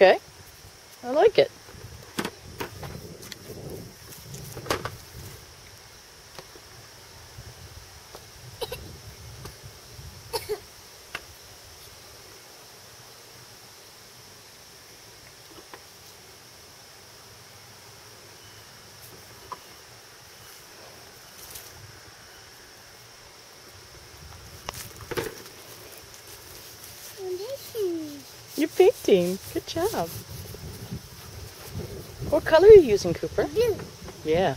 Okay. I like it. You're painting. Good job. What color are you using, Cooper? Blue. Yeah.